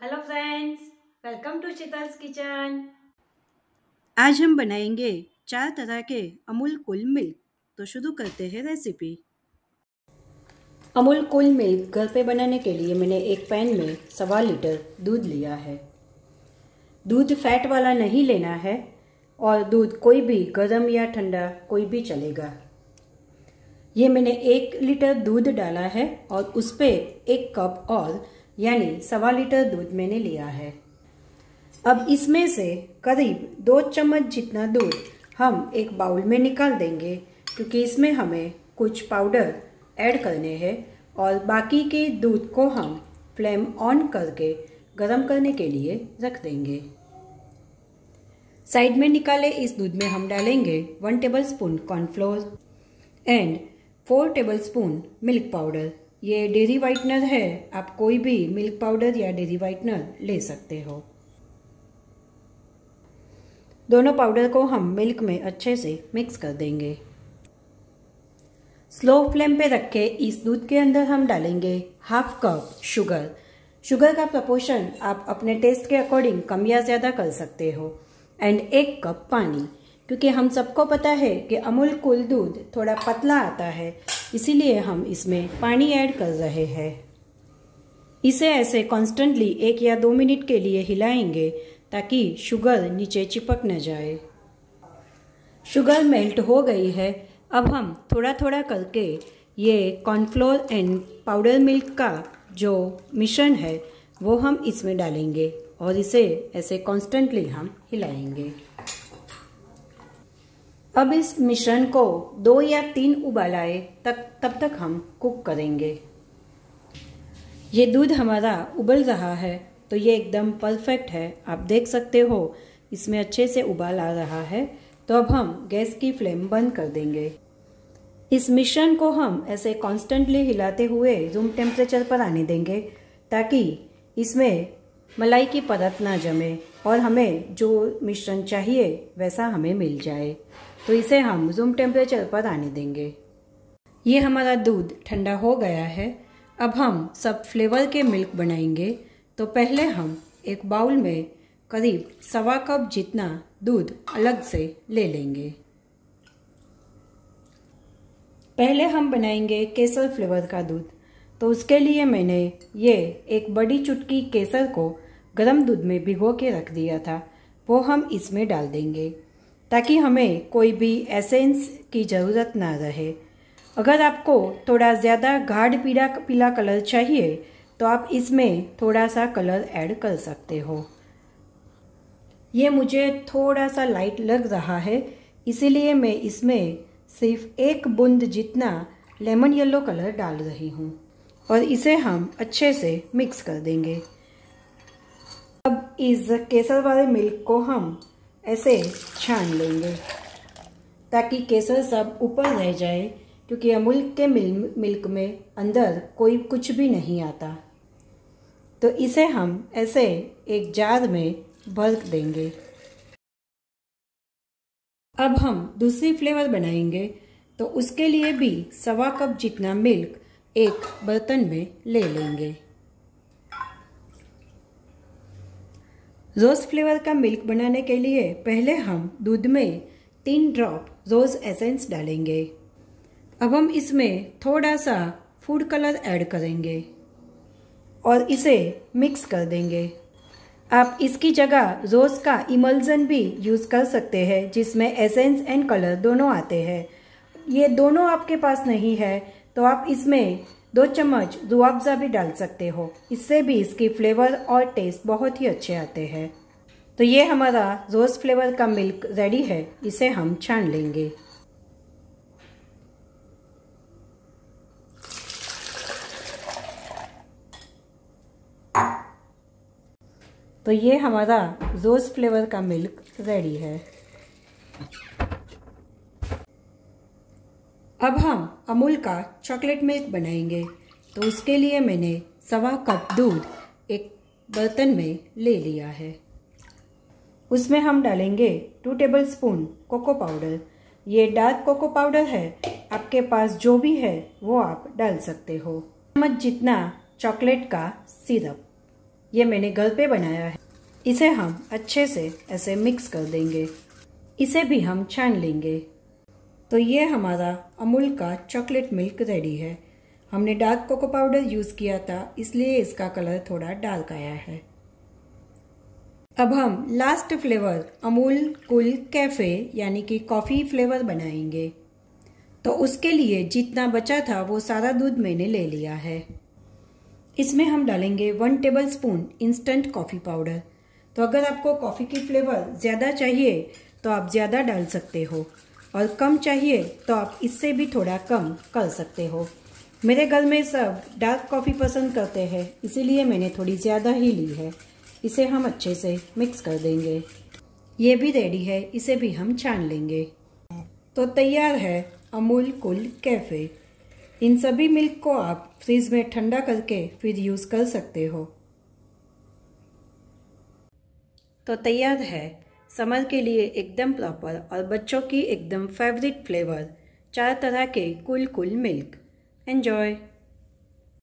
Hello friends welcome to Sheetal's kitchen आज हम बनाएँगे चार तरह के अमूल कुल मिल्क। तो शुरू करते हैं रेसिपी अमूल कुल मिल्क घर पे बनाने के लिए मैंने एक पैन में सवा लीटर दूध लिया है। दूध फैट वाला नहीं लेना है और दूध कोई भी गर्म या ठंडा कोई भी चलेगा। ये मैंने एक लीटर दूध डाला है और उस पर एक कप और यानी सवा लीटर दूध मैंने लिया है। अब इसमें से करीब दो चम्मच जितना दूध हम एक बाउल में निकाल देंगे, क्योंकि इसमें हमें कुछ पाउडर ऐड करने हैं और बाकी के दूध को हम फ्लेम ऑन करके गर्म करने के लिए रख देंगे। साइड में निकाले इस दूध में हम डालेंगे one tablespoon cornflour and four tablespoon milk powder. ये डेरी वाइटनर है। आप कोई भी मिल्क पाउडर या डेरी वाइटनर ले सकते हो। दोनों पाउडर को हम मिल्क में अच्छे से मिक्स कर देंगे। स्लो फ्लेम पे रख इस दूध के अंदर हम डालेंगे हाफ़ कप शुगर। शुगर का प्रपोर्शन आप अपने टेस्ट के अकॉर्डिंग कम या ज़्यादा कर सकते हो। एंड एक कप पानी, क्योंकि हम सबको पता है कि अमूल कुल दूध थोड़ा पतला आता है। इसीलिए हम इसमें पानी ऐड कर रहे हैं। इसे ऐसे कॉन्स्टेंटली एक या दो मिनट के लिए हिलाएँगे ताकि शुगर नीचे चिपक न जाए। शुगर मेल्ट हो गई है। अब हम थोड़ा थोड़ा करके ये कॉर्नफ्लोर एंड पाउडर मिल्क का जो मिश्रण है, वो हम इसमें डालेंगे और इसे ऐसे कॉन्स्टेंटली हम हिलाएँगे। अब इस मिश्रण को दो या तीन उबालाए तक, तब तक हम कुक करेंगे। ये दूध हमारा उबल रहा है तो ये एकदम परफेक्ट है। आप देख सकते हो, इसमें अच्छे से उबाल आ रहा है। तो अब हम गैस की फ्लेम बंद कर देंगे। इस मिश्रण को हम ऐसे कॉन्स्टेंटली हिलाते हुए रूम टेम्परेचर पर आने देंगे, ताकि इसमें मलाई की परत ना जमे और हमें जो मिश्रण चाहिए वैसा हमें मिल जाए। तो इसे हम रूम टेम्परेचर पर आने देंगे। ये हमारा दूध ठंडा हो गया है। अब हम सब फ्लेवर के मिल्क बनाएँगे। तो पहले हम एक बाउल में करीब सवा कप जितना दूध अलग से ले लेंगे। पहले हम बनाएँगे केसर फ्लेवर का दूध। तो उसके लिए मैंने ये एक बड़ी चुटकी केसर को गर्म दूध में भिगो के रख दिया था। वो हम इसमें डाल देंगे, ताकि हमें कोई भी एसेंस की ज़रूरत ना रहे। अगर आपको थोड़ा ज़्यादा गाढ़ पीला पीला कलर चाहिए तो आप इसमें थोड़ा सा कलर ऐड कर सकते हो। ये मुझे थोड़ा सा लाइट लग रहा है, इसीलिए मैं इसमें सिर्फ़ एक बूंद जितना लेमन येलो कलर डाल रही हूँ। और इसे हम अच्छे से मिक्स कर देंगे। अब इस केसर वाले मिल्क को हम ऐसे छान लेंगे ताकि केसर सब ऊपर रह जाए क्योंकि अमूल के मिल, मिल्क में अंदर कोई कुछ भी नहीं आता। तो इसे हम ऐसे एक जार में भर देंगे। अब हम दूसरी फ्लेवर बनाएँगे तो उसके लिए भी सवा कप जितना मिल्क एक बर्तन में ले लेंगे। रोज़ फ्लेवर का मिल्क बनाने के लिए पहले हम दूध में तीन ड्रॉप रोज़ एसेंस डालेंगे। अब हम इसमें थोड़ा सा फ़ूड कलर ऐड करेंगे और इसे मिक्स कर देंगे। आप इसकी जगह रोज़ का इमल्जन भी यूज़ कर सकते हैं, जिसमें एसेंस एंड कलर दोनों आते हैं। ये दोनों आपके पास नहीं है तो आप इसमें दो चम्मच रुआवजा भी डाल सकते हो। इससे भी इसकी फ्लेवर और टेस्ट बहुत ही अच्छे आते हैं। तो ये हमारा रोज़ फ्लेवर का मिल्क रेडी है। इसे हम छान लेंगे। तो ये हमारा रोज़ फ्लेवर का मिल्क रेडी है। अब हम अमूल का चॉकलेट मिल्क बनाएँगे। तो उसके लिए मैंने सवा कप दूध एक बर्तन में ले लिया है। उसमें हम डालेंगे two tablespoon cocoa powder ये डार्क कोको पाउडर है। आपके पास जो भी है, वो आप डाल सकते हो। चम्मच जितना चॉकलेट का सिरप। ये मैंने घर पे बनाया है। इसे हम अच्छे से ऐसे मिक्स कर देंगे। इसे भी हम छान लेंगे। तो ये हमारा अमूल का चॉकलेट मिल्क रेडी है। हमने डार्क कोको पाउडर यूज़ किया था, इसलिए इसका कलर थोड़ा डार्क आया है। अब हम लास्ट फ्लेवर अमूल कुल कैफ़े, यानी कि कॉफ़ी फ्लेवर बनाएँगे। तो उसके लिए जितना बचा था, वो सारा दूध मैंने ले लिया है। इसमें हम डालेंगे one tablespoon instant coffee powder तो अगर आपको कॉफ़ी की फ्लेवर ज़्यादा चाहिए तो आप ज़्यादा डाल सकते हो। और कम चाहिए तो आप इससे भी थोड़ा कम कर सकते हो। मेरे घर में सब डार्क कॉफ़ी पसंद करते हैं, इसीलिए मैंने थोड़ी ज़्यादा ही ली है। इसे हम अच्छे से मिक्स कर देंगे। ये भी रेडी है, इसे भी हम छान लेंगे। तो तैयार है अमूल कुल कैफ़े। इन सभी मिल्क को आप फ्रिज में ठंडा करके फिर यूज़ कर सकते हो। तो तैयार है समर के लिए एकदम प्रॉपर और बच्चों की एकदम फेवरेट फ्लेवर चार तरह के कुल कुल मिल्क एन्जॉय